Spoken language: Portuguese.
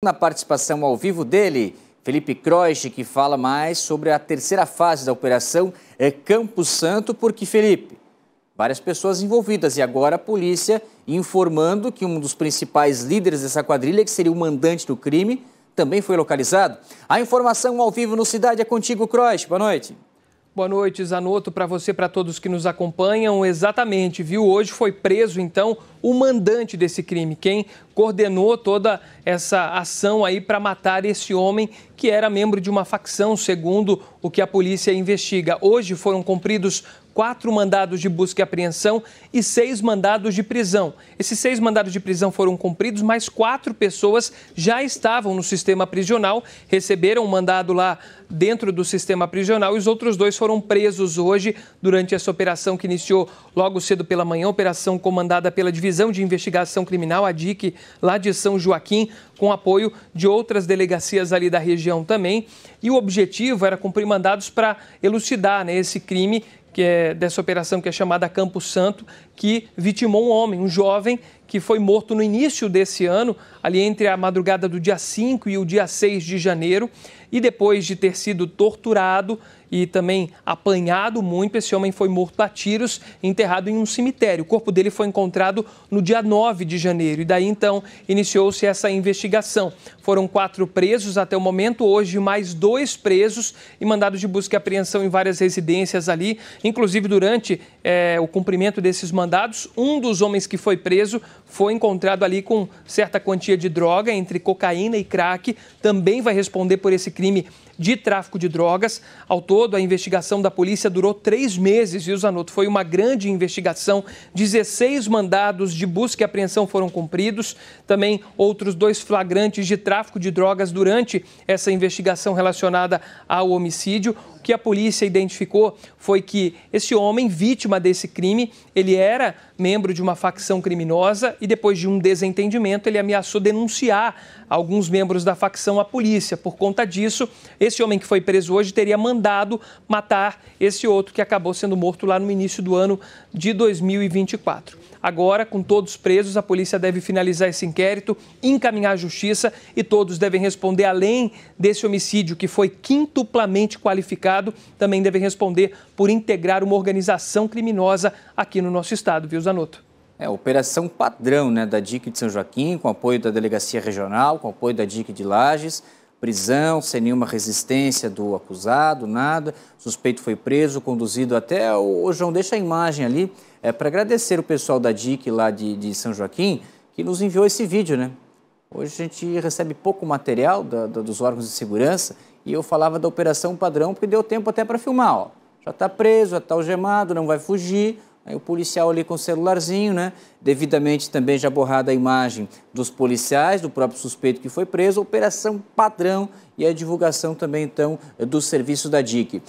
Na participação ao vivo dele, Felipe Croix, que fala mais sobre a terceira fase da operação é Campo Santo, porque, Felipe, várias pessoas envolvidas e agora a polícia informando que um dos principais líderes dessa quadrilha, que seria o mandante do crime, também foi localizado. A informação ao vivo no Cidade é contigo, Croix. Boa noite. Boa noite, Zanotto, para você, para todos que nos acompanham. Exatamente, viu? Hoje foi preso, então, o mandante desse crime, quem coordenou toda essa ação aí para matar esse homem que era membro de uma facção, segundo o que a polícia investiga. Hoje foram cumpridos quatro mandados de busca e apreensão e seis mandados de prisão. Esses seis mandados de prisão foram cumpridos, mas quatro pessoas já estavam no sistema prisional, receberam um mandado lá dentro do sistema prisional e os outros dois foram presos hoje durante essa operação que iniciou logo cedo pela manhã, operação comandada pela Divisão de Investigação Criminal, a DIC, lá de São Joaquim, com apoio de outras delegacias ali da região também. E o objetivo era cumprir mandados para elucidar né, esse crime que é dessa operação que é chamada Campo Santo, que vitimou um homem, um jovem, que foi morto no início desse ano, ali entre a madrugada do dia 5 e o dia 6 de janeiro, e depois de ter sido torturado e também apanhado muito, esse homem foi morto a tiros, enterrado em um cemitério. O corpo dele foi encontrado no dia 9 de janeiro e daí então iniciou-se essa investigação. Foram quatro presos até o momento, hoje mais dois presos e mandados de busca e apreensão em várias residências ali. Inclusive, durante é, o cumprimento desses mandados, um dos homens que foi preso foi encontrado ali com certa quantia de droga, entre cocaína e crack. Também vai responder por esse crime de tráfico de drogas. Ao todo, a investigação da polícia durou três meses, viu, Zanotto? Foi uma grande investigação. 16 mandados de busca e apreensão foram cumpridos. Também outros dois flagrantes de tráfico de drogas durante essa investigação relacionada ao homicídio. Que a polícia identificou foi que esse homem, vítima desse crime, ele era membro de uma facção criminosa e depois de um desentendimento, ele ameaçou denunciar alguns membros da facção à polícia. Por conta disso, esse homem que foi preso hoje teria mandado matar esse outro que acabou sendo morto lá no início do ano de 2024. Agora, com todos presos, a polícia deve finalizar esse inquérito, encaminhar à justiça e todos devem responder, além desse homicídio que foi quintuplamente qualificado, também devem responder por integrar uma organização criminosa aqui no nosso estado, viu, Zanotto? É, operação padrão né, da DIC de São Joaquim, com apoio da Delegacia Regional, com apoio da DIC de Lages, prisão, sem nenhuma resistência do acusado, nada. O suspeito foi preso, conduzido até. O, João, deixa a imagem ali, é, para agradecer o pessoal da DIC lá de, de São Joaquim, que nos enviou esse vídeo, né? Hoje a gente recebe pouco material da, da, dos órgãos de segurança e eu falava da operação padrão porque deu tempo até para filmar. Ó. Já está preso, já está algemado, não vai fugir. Aí o policial ali com o celularzinho, né? Devidamente também já borrada a imagem dos policiais, do próprio suspeito que foi preso, operação padrão e a divulgação também, então, do serviço da DIC.